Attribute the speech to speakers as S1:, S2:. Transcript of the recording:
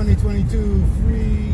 S1: 2022 free